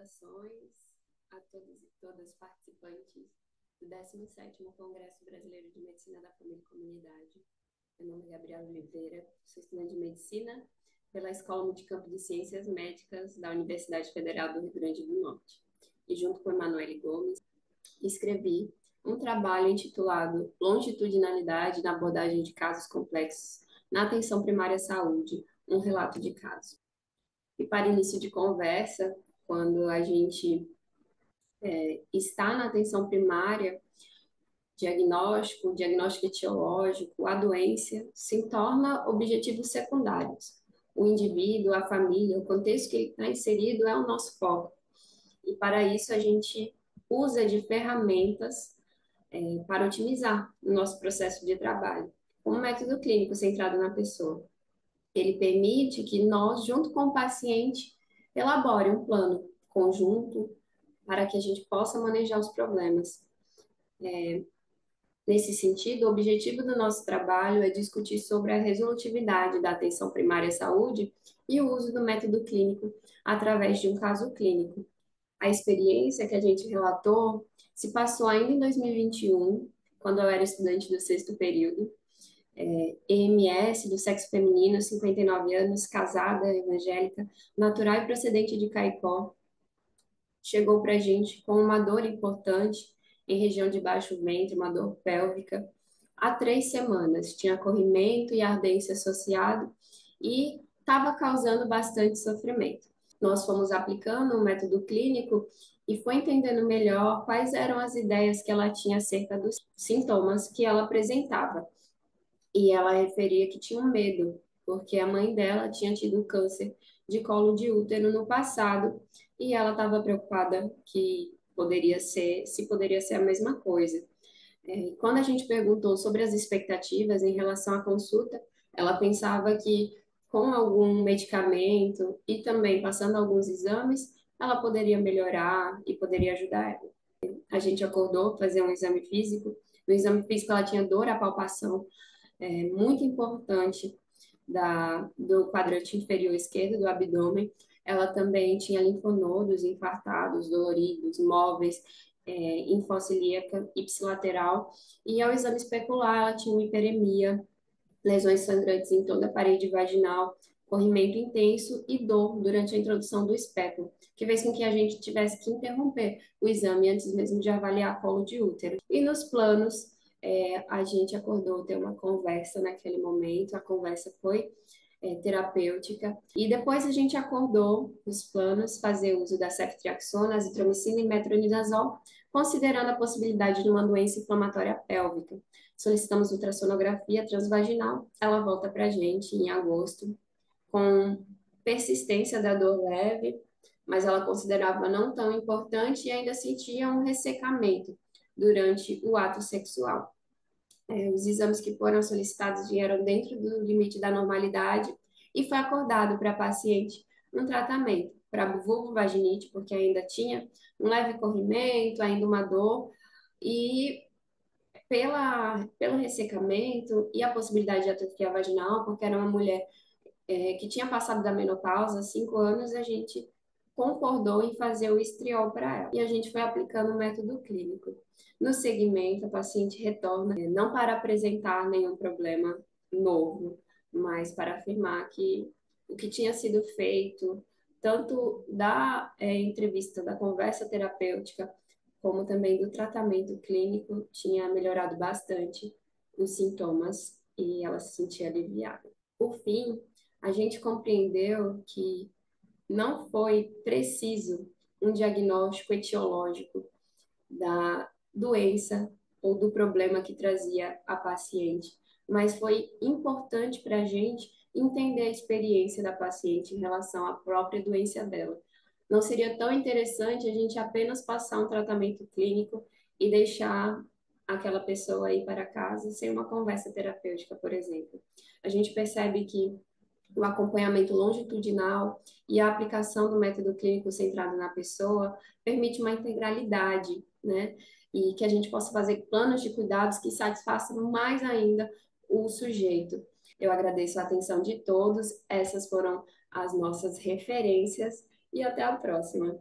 Saudações a todos e todas participantes do 17º Congresso Brasileiro de Medicina da Família e Comunidade. Meu nome é Gabriela Oliveira, sou estudante de Medicina pela Escola Multicampo de Ciências Médicas da Universidade Federal do Rio Grande do Norte. E junto com Emanuele Gomes, escrevi um trabalho intitulado Longitudinalidade na abordagem de casos complexos na atenção primária à saúde, um relato de caso. E para início de conversa, quando a gente é, está na atenção primária, diagnóstico, diagnóstico etiológico, a doença se torna objetivos secundários. O indivíduo, a família, o contexto que ele está inserido é o nosso foco. E para isso a gente usa de ferramentas é, para otimizar o nosso processo de trabalho. Como método clínico centrado na pessoa. Ele permite que nós, junto com o paciente, elabore um plano conjunto para que a gente possa manejar os problemas. É, nesse sentido, o objetivo do nosso trabalho é discutir sobre a resolutividade da atenção primária à saúde e o uso do método clínico através de um caso clínico. A experiência que a gente relatou se passou ainda em 2021, quando eu era estudante do sexto período, é, EMS, do sexo feminino, 59 anos, casada, evangélica, natural e procedente de Caicó, chegou para gente com uma dor importante em região de baixo ventre, uma dor pélvica, há três semanas. Tinha corrimento e ardência associado e estava causando bastante sofrimento. Nós fomos aplicando um método clínico e foi entendendo melhor quais eram as ideias que ela tinha acerca dos sintomas que ela apresentava. E ela referia que tinha um medo, porque a mãe dela tinha tido câncer de colo de útero no passado e ela estava preocupada que poderia ser, se poderia ser a mesma coisa. É, quando a gente perguntou sobre as expectativas em relação à consulta, ela pensava que com algum medicamento e também passando alguns exames, ela poderia melhorar e poderia ajudar ela. A gente acordou fazer um exame físico. No exame físico, ela tinha dor à palpação, é, muito importante da, do quadrante inferior esquerdo do abdômen. Ela também tinha linfonodos infartados, doloridos, móveis, é, infocilíaca ipsilateral. E ao exame especular, ela tinha hiperemia, lesões sangrantes em toda a parede vaginal, corrimento intenso e dor durante a introdução do espéculo, que fez com que a gente tivesse que interromper o exame antes mesmo de avaliar colo de útero. E nos planos, é, a gente acordou ter uma conversa naquele momento, a conversa foi é, terapêutica, e depois a gente acordou os planos fazer uso da ceftriaxona, azitromicina e metronidazol, considerando a possibilidade de uma doença inflamatória pélvica. Solicitamos ultrassonografia transvaginal, ela volta para a gente em agosto, com persistência da dor leve, mas ela considerava não tão importante e ainda sentia um ressecamento durante o ato sexual. É, os exames que foram solicitados vieram dentro do limite da normalidade e foi acordado para a paciente um tratamento para vulvovaginite, porque ainda tinha um leve corrimento, ainda uma dor, e pela, pelo ressecamento e a possibilidade de atrofia vaginal, porque era uma mulher é, que tinha passado da menopausa cinco anos, a gente concordou em fazer o estriol para ela. E a gente foi aplicando o método clínico. No segmento, a paciente retorna é, não para apresentar nenhum problema novo, mas para afirmar que o que tinha sido feito, tanto da é, entrevista, da conversa terapêutica, como também do tratamento clínico, tinha melhorado bastante os sintomas e ela se sentia aliviada. Por fim, a gente compreendeu que não foi preciso um diagnóstico etiológico da doença ou do problema que trazia a paciente, mas foi importante para a gente entender a experiência da paciente em relação à própria doença dela. Não seria tão interessante a gente apenas passar um tratamento clínico e deixar aquela pessoa ir para casa sem uma conversa terapêutica, por exemplo. A gente percebe que o acompanhamento longitudinal e a aplicação do método clínico centrado na pessoa permite uma integralidade, né? E que a gente possa fazer planos de cuidados que satisfaçam mais ainda o sujeito. Eu agradeço a atenção de todos, essas foram as nossas referências e até a próxima.